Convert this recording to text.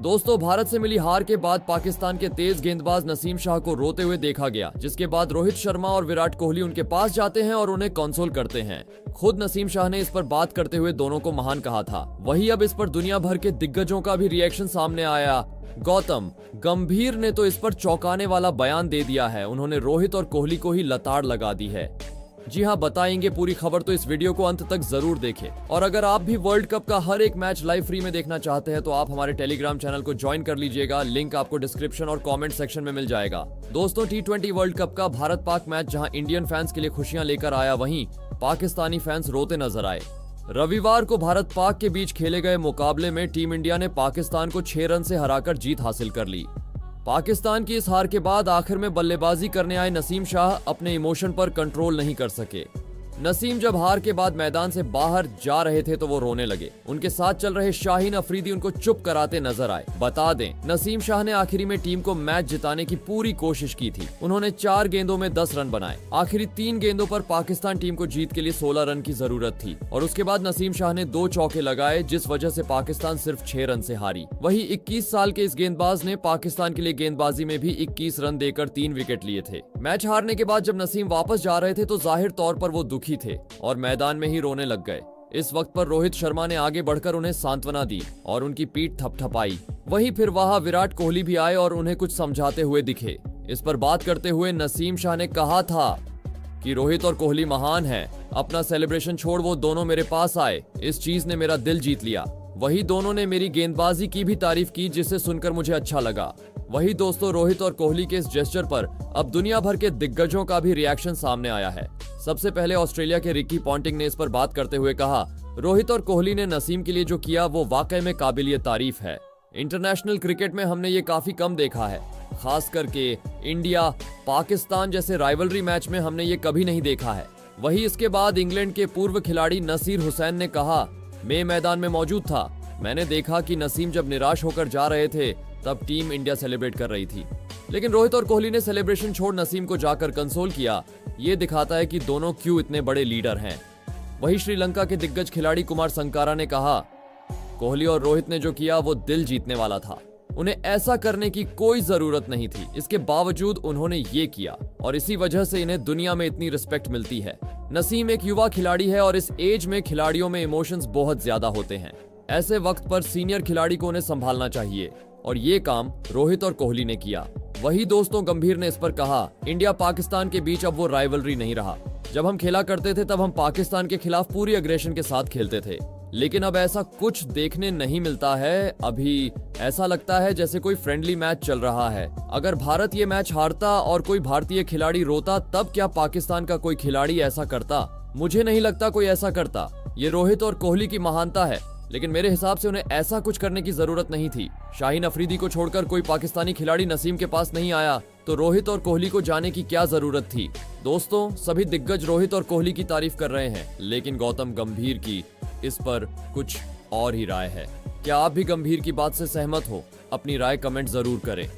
दोस्तों, भारत से मिली हार के बाद पाकिस्तान के तेज गेंदबाज नसीम शाह को रोते हुए देखा गया, जिसके बाद रोहित शर्मा और विराट कोहली उनके पास जाते हैं और उन्हें कंसोल करते हैं। खुद नसीम शाह ने इस पर बात करते हुए दोनों को महान कहा था। वही अब इस पर दुनिया भर के दिग्गजों का भी रिएक्शन सामने आया। गौतम, गंभीर ने तो इस पर चौंकाने वाला बयान दे दिया है। उन्होंने रोहित और कोहली को ही लताड़ लगा दी है। जी हाँ बताएँगे पूरी खबर तो इस वीडियो को अंत तक ज़रूर देखें। और अगर आप भी वर्ल्ड कप का हर एक मैच लाइव फ्री में देखना चाहते हैं तो आप हमारे टेलीग्राम चैनल को ज्वाइन कर लीजिएगा। लिंक आपको डिस्क्रिप्शन और कमेंट सेक्शन में मिल जाएगा। दोस्तों टी वर्ल्ड कप का भारत पाक मैच, जहाँ इंडियन फैंस के लिए खुशियाँ लेकर आया वहीं पाकिस्तानी फैंस रोते नज़र आए। रविवार को भारत पाक के बीच खेले गए मुकाबले में टीम इंडिया ने पाकिस्तान को छह रन से हराकर जीत हासिल कर ली। पाकिस्तान की इस हार के बाद आखिर में बल्लेबाजी करने आए नसीम शाह अपने इमोशन पर कंट्रोल नहीं कर सके। नसीम जब हार के बाद मैदान से बाहर जा रहे थे तो वो रोने लगे। उनके साथ चल रहे शाहीन अफरीदी उनको चुप कराते नज़र आए। बता दें, नसीम शाह ने आखिरी में टीम को मैच जिताने की पूरी कोशिश की थी। उन्होंने चार गेंदों में दस रन बनाए। आखिरी तीन गेंदों पर पाकिस्तान टीम को जीत के लिए सोलह रन की ज़रूरत थी। और उसके बाद नसीम शाह ने दो चौके लगाए, जिस वजह से पाकिस्तान सिर्फ़ छह रन से हारी। वही इक्कीस साल के इस गेंदबाज ने पाकिस्तान के लिए गेंदबाजी में भी इक्कीस रन देकर तीन विकेट लिए थे। मैच हारने के बाद जब नसीम वापस जा रहे थे तो ज़ाहिर तौर पर वो दुखी दुखी थे और मैदान में ही रोने लग गए। इस वक्त पर रोहित शर्मा ने आगे बढ़कर उन्हें सांत्वना दी और उनकी पीठ थपथपाई। वहीं फिर वहाँ विराट कोहली भी आए और उन्हें कुछ समझाते हुए दिखे। इस पर बात करते हुए नसीम शाह ने कहा था कि रोहित और कोहली महान हैं। अपना सेलिब्रेशन छोड़ वो दोनों मेरे पास आए। इस चीज़ ने मेरा दिल जीत लिया। वही दोनों ने मेरी गेंदबाजी की भी तारीफ़ की, जिसे सुनकर मुझे अच्छा लगा। वही दोस्तों, रोहित और कोहली के इस जेस्टर पर अब दुनिया भर के दिग्गजों का भी रिएक्शन सामने आया है। सबसे पहले ऑस्ट्रेलिया के रिकी पॉन्टिंग ने इस पर बात करते हुए कहा, रोहित और कोहली ने नसीम के लिए जो किया, वो वाकई में काबिलियत तारीफ़ है। इंटरनेशनल क्रिकेट में हमने ये काफ़ी कम देखा है। खास करके इंडिया पाकिस्तान जैसे राइवलरी मैच में हमने ये कभी नहीं देखा है। वही इसके बाद इंग्लैंड के पूर्व खिलाड़ी नसीर हुसैन ने कहा मैं मैदान में मौजूद था। मैंने देखा कि नसीम जब निराश होकर जा रहे थे, तब टीम इंडिया सेलिब्रेट कर रही थी। लेकिन रोहित और कोहली ने सेलिब्रेशन छोड़ नसीम को जाकर कंसोल किया। ये दिखाता है कि दोनों क्यों इतने बड़े लीडर हैं। वही श्रीलंका के दिग्गज खिलाड़ी कुमार संकारा ने कहा, कोहली और रोहित ने जो किया, वो दिल जीतने वाला था। उन्हें ऐसा करने की कोई ज़रूरत नहीं थी। इसके बावजूद उन्होंने ये किया, और इसी वजह से इन्हें दुनिया में इतनी रिस्पेक्ट मिलती है। नसीम एक युवा खिलाड़ी है, और इस एज में खिलाड़ियों में इमोशंस बहुत ज़्यादा होते हैं। ऐसे वक्त पर सीनियर खिलाड़ी को उन्हें संभालना चाहिए, और ये काम रोहित और कोहली ने किया। वही दोस्तों गंभीर ने इस पर कहा, इंडिया पाकिस्तान के बीच अब वो राइवलरी नहीं रहा। जब हम खेला करते थे, तब हम पाकिस्तान के खिलाफ पूरी अग्रेशन के साथ खेलते थे। लेकिन अब ऐसा कुछ देखने नहीं मिलता है। अभी ऐसा लगता है जैसे कोई फ्रेंडली मैच चल रहा है। अगर भारत ये मैच हारता और कोई भारतीय खिलाड़ी रोता, तब क्या पाकिस्तान का कोई खिलाड़ी ऐसा करता? मुझे नहीं लगता कोई ऐसा करता। ये रोहित और कोहली की महानता है, लेकिन मेरे हिसाब से उन्हें ऐसा कुछ करने की ज़रूरत नहीं थी। शाहीन अफरीदी को छोड़कर कोई पाकिस्तानी खिलाड़ी नसीम के पास नहीं आया तो रोहित और कोहली को जाने की क्या ज़रूरत थी? दोस्तों, सभी दिग्गज रोहित और कोहली की तारीफ़ कर रहे हैं, लेकिन गौतम गंभीर की इस पर कुछ और ही राय है। क्या आप भी गंभीर की बात से सहमत हो? अपनी राय कमेंट ज़रूर करें।